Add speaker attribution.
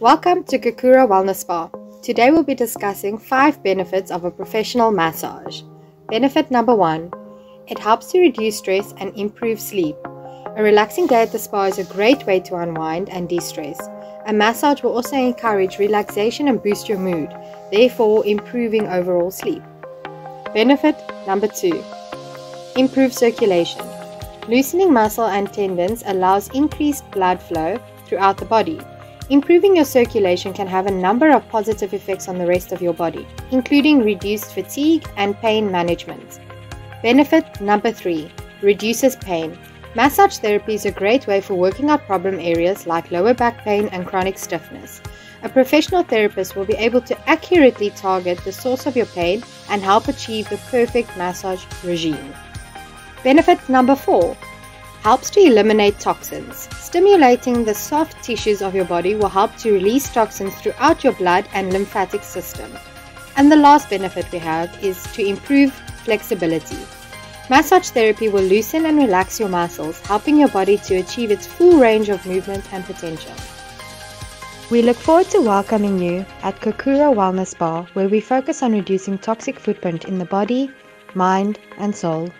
Speaker 1: Welcome to Kakura Wellness Spa. Today we'll be discussing 5 benefits of a professional massage. Benefit number 1 It helps to reduce stress and improve sleep. A relaxing day at the spa is a great way to unwind and de stress. A massage will also encourage relaxation and boost your mood, therefore, improving overall sleep. Benefit number 2 Improve circulation. Loosening muscle and tendons allows increased blood flow throughout the body. Improving your circulation can have a number of positive effects on the rest of your body, including reduced fatigue and pain management. Benefit number three reduces pain. Massage therapy is a great way for working out problem areas like lower back pain and chronic stiffness. A professional therapist will be able to accurately target the source of your pain and help achieve the perfect massage regime. Benefit number four helps to eliminate toxins. Stimulating the soft tissues of your body will help to release toxins throughout your blood and lymphatic system. And the last benefit we have is to improve flexibility. Massage therapy will loosen and relax your muscles, helping your body to achieve its full range of movement and potential. We look forward to welcoming you at Kokura Wellness Spa, where we focus on reducing toxic footprint in the body, mind, and soul.